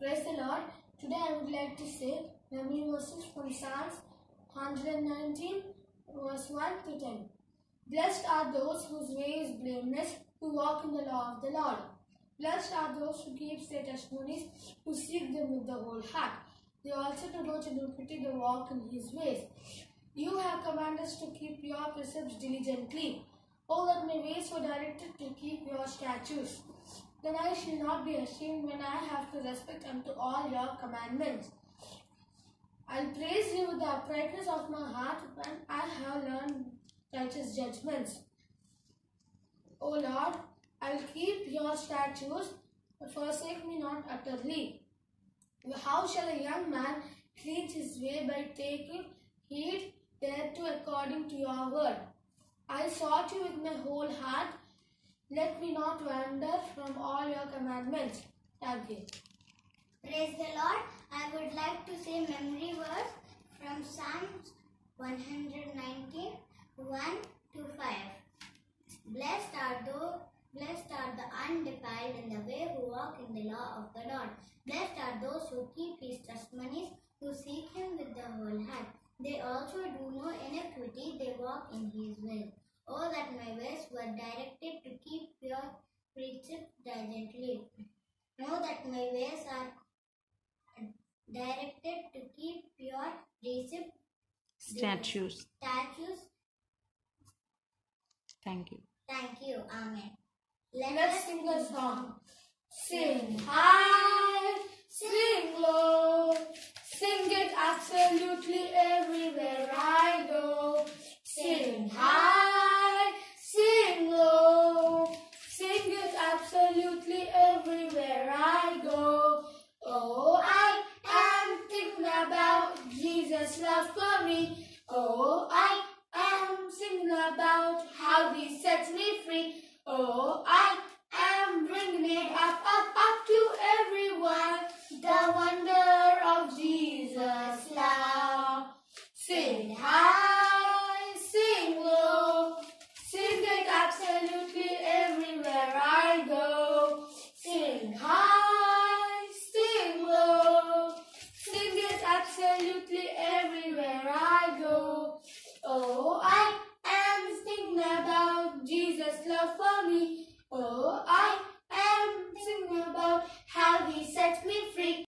Praise the Lord. Today I would like to say memory verses from Psalms 119, verse 1 to 10. Blessed are those whose way is blameless, who walk in the law of the Lord. Blessed are those who keep their testimonies, who seek them with the whole heart. They also do not iniquity, they walk in his ways. You have commanded us to keep your precepts diligently. Oh, that my ways were directed to keep your statutes. Then I shall not be ashamed when I have to respect unto all your commandments. I'll praise you with the uprightness of my heart when I have learned righteous judgments. O Lord, I'll keep your statutes, but forsake me not utterly. How shall a young man cleanse his way by taking heed thereto according to your word? I sought you with my whole heart. Let me not wander from all your commandments. Thank you. Praise the Lord. I would like to say memory verse from Psalms 119, 1 to 5. Blessed are those, blessed are the undefiled in the way who walk in the law of the Lord. Blessed are those who keep his testimonies, who seek him with the whole heart. They also do no iniquity, they walk in his will. Oh, that my ways were directed to keep your precepts diligently. Know that my ways are directed to keep your precept Statues. statutes. Thank you. Thank you. Amen. Let Let's sing a song. Sing high, a. Oh, I am singing about how He sets me free. Oh, I am bringing it up, up, up to everyone. The wonder of Jesus' love. Sing high.